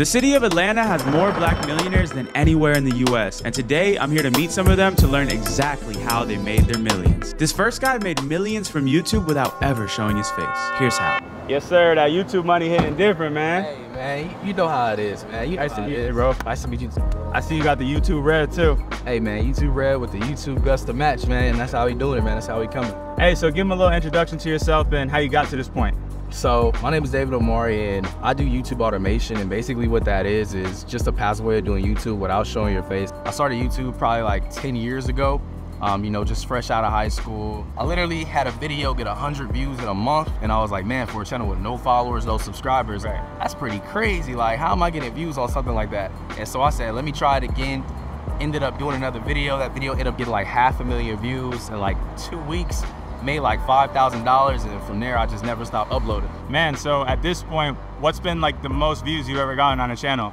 The city of Atlanta has more black millionaires than anywhere in the US, and today I'm here to meet some of them to learn exactly how they made their millions. This first guy made millions from YouTube without ever showing his face. Here's how. Yes, sir. That YouTube money hitting different, man. Hey, man, you know how it is, man. You nice to meet you, bro. Nice to meet you. I see you got the YouTube red too. Hey, man, YouTube red with the YouTube custom match, man. And that's how we doing it, man. That's how we coming. Hey, so give him a little introduction to yourself and how you got to this point. So my name is David Omari and I do YouTube automation and basically what that is is just a passive way of doing YouTube without showing your face. I started YouTube probably like 10 years ago, um, you know, just fresh out of high school. I literally had a video get 100 views in a month and I was like, man, for a channel with no followers, no subscribers, right. that's pretty crazy. Like, how am I getting views on something like that? And so I said, let me try it again. Ended up doing another video. That video ended up getting like half a million views in like two weeks made like $5,000 and from there I just never stopped uploading. Man, so at this point, what's been like the most views you've ever gotten on a channel?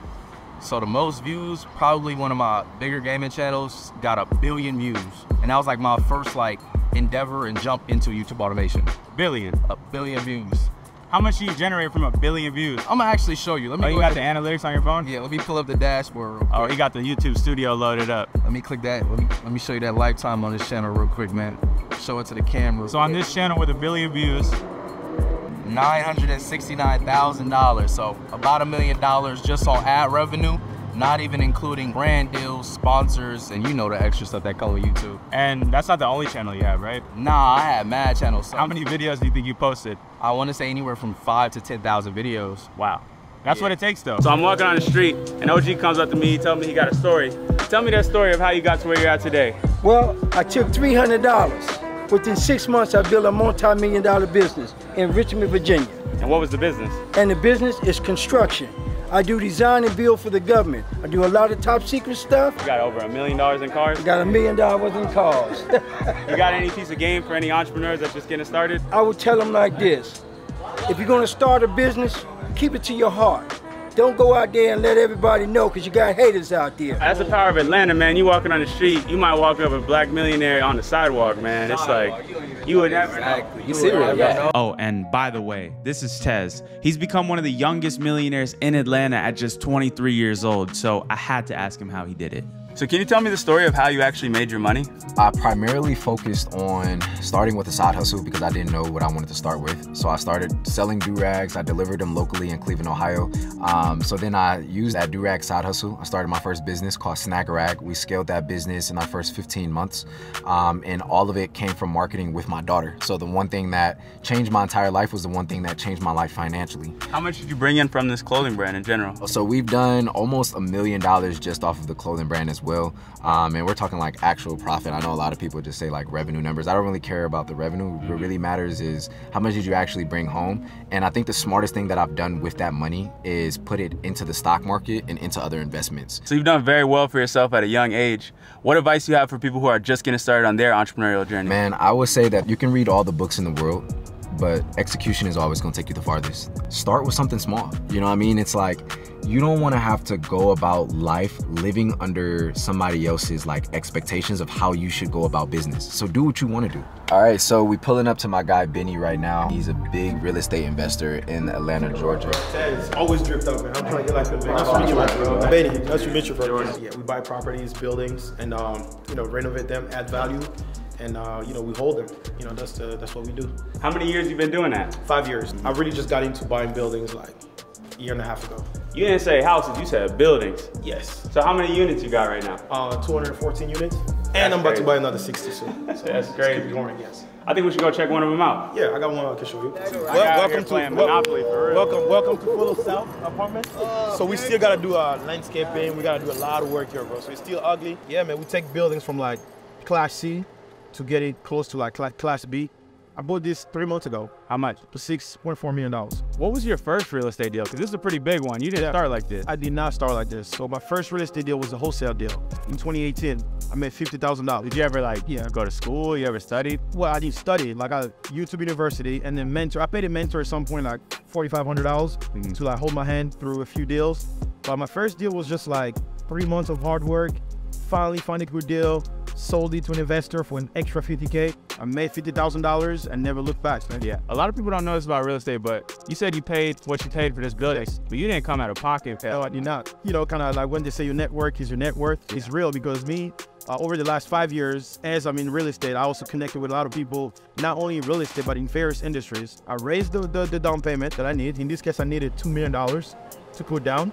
So the most views, probably one of my bigger gaming channels got a billion views. And that was like my first like endeavor and jump into YouTube automation. Billion? A billion views. How much do you generate from a billion views? I'm gonna actually show you. Let me. Oh, you got the analytics on your phone? Yeah. Let me pull up the dashboard. Oh, you got the YouTube Studio loaded up. Let me click that. Let me let me show you that lifetime on this channel real quick, man. Show it to the camera. So on this channel with a billion views, $969,000. So about a million dollars just on ad revenue not even including brand deals, sponsors, and you know the extra stuff that come with YouTube. And that's not the only channel you have, right? Nah, I have mad channels. How many videos do you think you posted? I want to say anywhere from five to 10,000 videos. Wow. That's yeah. what it takes though. So I'm walking on the street and OG comes up to me, he tells me he got a story. Tell me that story of how you got to where you're at today. Well, I took $300. Within six months, I built a multi-million dollar business in Richmond, Virginia. And what was the business? And the business is construction. I do design and build for the government. I do a lot of top secret stuff. You got over a million dollars in cars? I got a million dollars in cars. you got any piece of game for any entrepreneurs that's just getting started? I would tell them like this. If you're gonna start a business, keep it to your heart. Don't go out there and let everybody know because you got haters out there. That's the power of Atlanta, man. You walking on the street, you might walk up a black millionaire on the sidewalk, man. It's like, you would never exactly. You serious? Yeah. Oh, and by the way, this is Tez. He's become one of the youngest millionaires in Atlanta at just 23 years old, so I had to ask him how he did it. So can you tell me the story of how you actually made your money? I primarily focused on starting with a side hustle because I didn't know what I wanted to start with. So I started selling do-rags. I delivered them locally in Cleveland, Ohio. Um, so then I used that do-rag side hustle. I started my first business called Snack Rag. We scaled that business in our first 15 months. Um, and all of it came from marketing with my daughter. So the one thing that changed my entire life was the one thing that changed my life financially. How much did you bring in from this clothing brand in general? So we've done almost a million dollars just off of the clothing brand as well well. Um, and we're talking like actual profit. I know a lot of people just say like revenue numbers. I don't really care about the revenue. What mm-hmm. really matters is how much did you actually bring home. And I think the smartest thing that I've done with that money is put it into the stock market and into other investments. So you've done very well for yourself at a young age. What advice do you have for people who are just getting started on their entrepreneurial journey? Man, I would say that you can read all the books in the world, but execution is always going to take you the farthest. Start with something small. You know what I mean? It's like you don't want to have to go about life living under somebody else's like expectations of how you should go about business. So do what you want to do. All right, so we pulling up to my guy Beni right now. He's a big real estate investor in Atlanta, Georgia. Tez, always dripped up, man. I'm trying to get like a Nice to meet you, bro. Beni, nice to meet you, bro. Yeah, we buy properties, buildings, and um, you know, renovate them, add value and uh, you know we hold them. You know that's the, that's what we do. How many years you been doing that? Five years. I really just got into buying buildings like a year and a half ago. You didn't say houses, you said buildings. Yes. So how many units you got right now? Uh, 214 units. and I'm about to buy another 60 soon. So That's crazy. Going, yes. I think we should go check one of them out. Yeah, I got one I can show you. Well, welcome to Monopoly for real. Welcome, welcome to Full South Apartment. So we still gotta do uh, landscaping. We gotta do a lot of work here, bro. So it's still ugly. Yeah, man. We take buildings from like Class C to get it close to like Class B. I bought this three months ago. How much? For $6.4 million. What was your first real estate deal? Because this is a pretty big one. You didn't yeah. start like this. I did not start like this. So my first real estate deal was a wholesale deal. In 2018, I made $50,000. Did you ever like yeah. go to school? You ever studied? Well, I didn't study. Like I YouTube University and then mentor. I paid a mentor at some point like $4,500 mm -hmm. to like hold my hand through a few deals. But my first deal was just like three months of hard work. Finally find a good deal, sold it to an investor for an extra 50K I made fifty thousand dollars and never looked back, man. Yeah, a lot of people don't know this about real estate, but you said you paid what you paid for this building, but you didn't come out of pocket. No, I did not. You know, kind of like when they say your network is your net worth, it's real because me, uh, over the last five years, as I'm in real estate, I also connected with a lot of people, not only in real estate, but in various industries. I raised the, the, the down payment that I need. In this case, I needed $2 million to put down.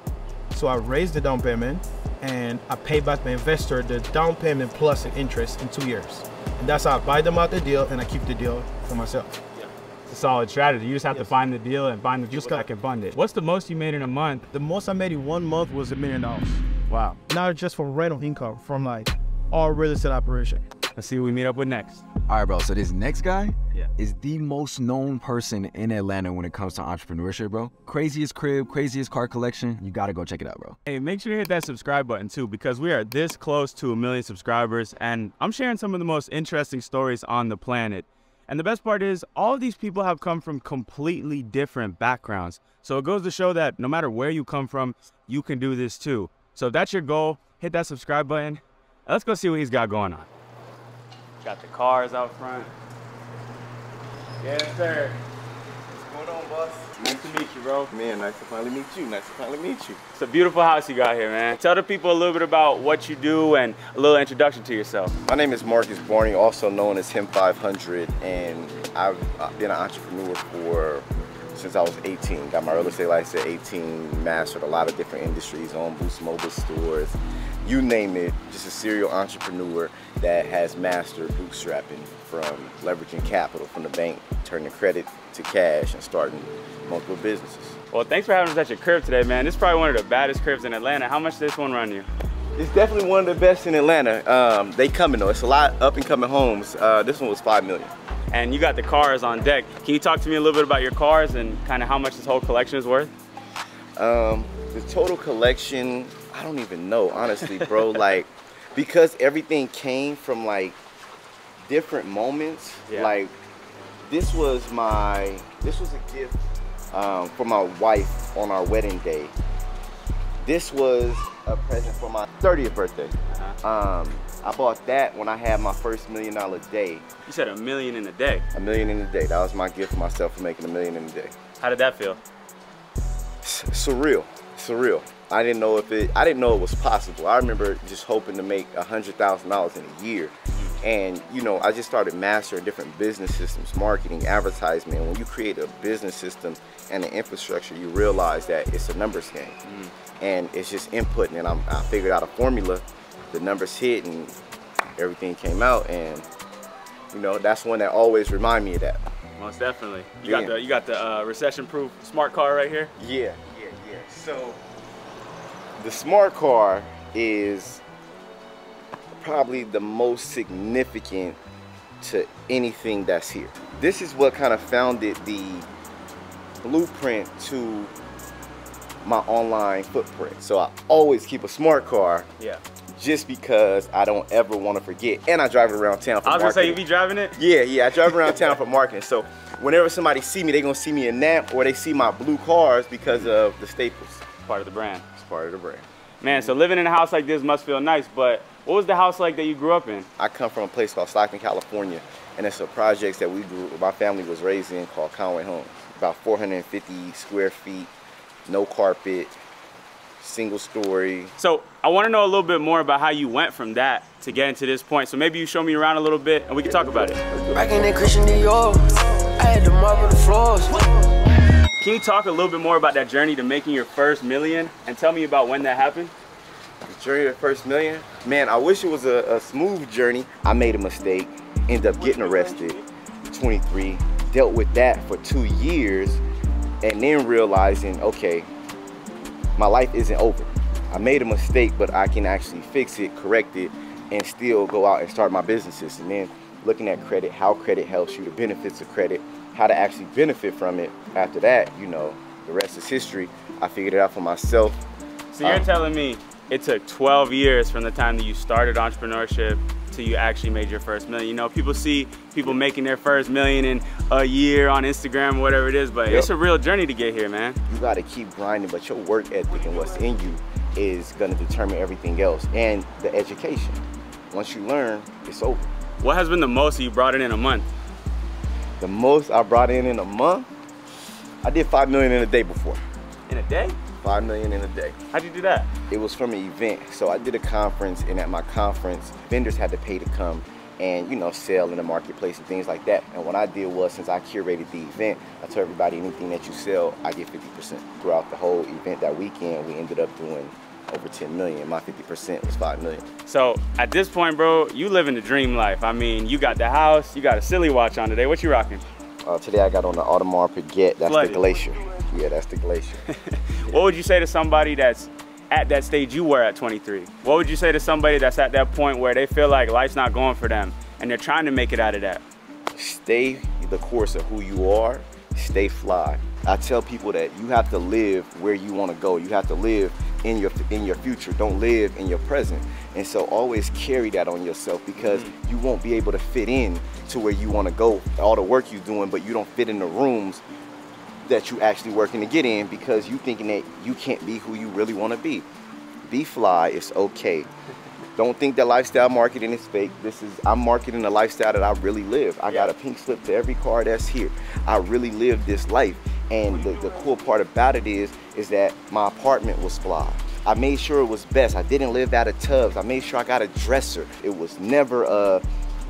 So I raised the down payment and I pay back my investor the down payment plus the interest in two years. And that's how I buy them out the deal and I keep the deal for myself. Yeah. It's a solid strategy. You just have to find the deal and find the Just people that can fund it. What's the most you made in a month? The most I made in one month was a million dollars. Wow. Not just from rental income, from like all real estate operation. Let's see who we meet up with next. All right, bro. So this next guy Yeah. is the most known person in Atlanta when it comes to entrepreneurship, bro. Craziest crib, craziest car collection. You gotta go check it out, bro. Hey, make sure you hit that subscribe button too, because we are this close to a million subscribers, and I'm sharing some of the most interesting stories on the planet. And the best part is, all of these people have come from completely different backgrounds. So it goes to show that no matter where you come from, you can do this too. So if that's your goal, hit that subscribe button. Let's go see what he's got going on. Got the cars out front. Yes, sir. What's going on, boss? Nice to meet you, bro. Man, nice to finally meet you. Nice to finally meet you. It's a beautiful house you got here, man. Tell the people a little bit about what you do and a little introduction to yourself. My name is Marcus Barney, also known as Him 500, and I've been an entrepreneur for since I was 18. Got my real estate license at 18, mastered a lot of different industries, on Boost Mobile stores, you name it. Just a serial entrepreneur that has mastered bootstrapping from leveraging capital from the bank, turning credit to cash, and starting multiple businesses. Well, thanks for having us at your crib today, man. This is probably one of the baddest cribs in Atlanta. How much this one run you? It's definitely one of the best in Atlanta. Um, they coming though. It's a lot up and coming homes. Uh, this one was five million. And you got the cars on deck. Can you talk to me a little bit about your cars and kind of how much this whole collection is worth? Um, the total collection, I don't even know, honestly, bro. like, because everything came from like different moments. Yeah. Like, this was my, this was a gift um, for my wife on our wedding day. This was a present for my 30th birthday. Um, I bought that when I had my first million dollar day. You said a million in a day. A million in a day. That was my gift for myself for making a million in a day. How did that feel? S- surreal, surreal. I didn't know if it. I didn't know it was possible. I remember just hoping to make a hundred thousand dollars in a year, and you know, I just started mastering different business systems, marketing, advertisement. And when you create a business system and an infrastructure, you realize that it's a numbers game, and it's just inputting. And I'm, I figured out a formula. The numbers hit, and everything came out, and you know, that's one that always remind me of that. Most definitely. You Yeah. got the you got the uh, recession-proof smart car right here. Yeah, yeah, yeah. So the smart car is probably the most significant to anything that's here. This is what kind of founded the blueprint to my online footprint. So I always keep a smart car Yeah. just because I don't ever want to forget. And I drive it around town for I was gonna say you marketing. be driving it. Yeah, yeah, I drive around town for marketing. So whenever somebody see me, they gonna see me in that, or they see my blue cars because of the staples. Part of the brand. It's part of the brand. Man, so living in a house like this must feel nice. But what was the house like that you grew up in? I come from a place called Stockton, California, and it's a project that we grew, my family was raised in called Conway Homes. About 450 square feet, no carpet, single story. So I want to know a little bit more about how you went from that to getting to this point. So maybe you show me around a little bit and we can talk about it. Rockin' that Christian Dior. I had to marble the floors. Can you talk a little bit more about that journey to making your first million and tell me about when that happened? The journey to the first million, man, I wish it was a, a smooth journey. I made a mistake, ended up getting arrested, 23, dealt with that for two years, and then realizing, okay, my life isn't over. I made a mistake, but I can actually fix it, correct it, and still go out and start my businesses. And then looking at credit, how credit helps you, the benefits of credit, how to actually benefit from it. After that, you know, the rest is history. I figured it out for myself. So you're Uh, telling me it took 12 years from the time that you started entrepreneurship till you actually made your first million. You know, people see people making their first million in a year on Instagram or whatever it is, but Yep. it's a real journey to get here, man. you got to keep grinding, but your work ethic and what's in you is going to determine everything else and the education. Once you learn, it's over. What has been the most you brought in in a month? The most I brought in in a month, I did five million in a day before. In a day? Five million in a day. How'd you do that? It was from an event. So I did a conference, and at my conference, vendors had to pay to come and you know sell in the marketplace and things like that. And what I did was, since I curated the event, I told everybody anything that you sell, I get 50% throughout the whole event. That weekend, we ended up doing over 10 million. My 50% was 5 million. So at this point, bro, you living the dream life. I mean, you got the house, you got a silly watch on today. What you rocking? Uh, today I got on the Audemars Piguet. That's the Glacier. Yeah, that's the Glacier. What would you say to somebody that's at that stage you were at 23? What would you say to somebody that's at that point where they feel like life's not going for them and they're trying to make it out of that? stay the course of who you are, stay fly. I tell people that you have to live where you want to go. You have to live in your in your future. Don't live in your present. And so always carry that on yourself because mm-hmm. you won't be able to fit in to where you want to go. All the work you're doing, but you don't fit in the rooms that you actually working to get in because you thinking that you can't be who you really want to be. Be fly. It's okay. Don't think that lifestyle marketing is fake. This is I'm marketing the lifestyle that I really live. I got a pink slip to every car that's here. I really live this life. And the, the cool part about it is, is that my apartment was fly. I made sure it was best. I didn't live out of tubs. I made sure I got a dresser. It was never uh,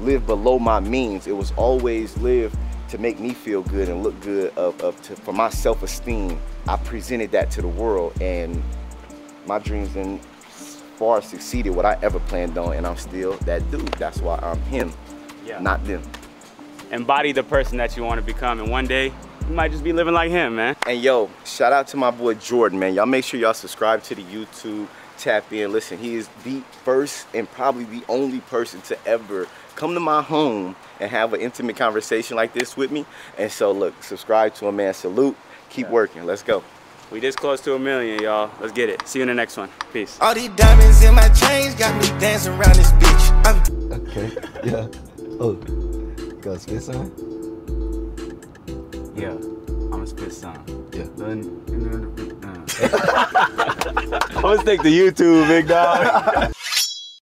live below my means. It was always live to make me feel good and look good of, of to, for my self-esteem. I presented that to the world and my dreams and far succeeded what I ever planned on and I'm still that dude. That's why I'm him, Yeah. not them. Embody the person that you want to become and one day you might just be living like him, man. And yo, shout out to my boy Jordan, man. Y'all make sure y'all subscribe to the YouTube, tap in. Listen, he is the first and probably the only person to ever come to my home and have an intimate conversation like this with me. And so look, subscribe to him, man. Salute. Keep working. Let's go. We this close to a million, y'all. Let's get it. See you in the next one. Peace. All these diamonds in my chains got me dancing around this bitch. I'm Okay. Yeah. Oh. Got spit some? Yeah, I'm gonna spit some. Yeah. I'm gonna stick to YouTube, big dog.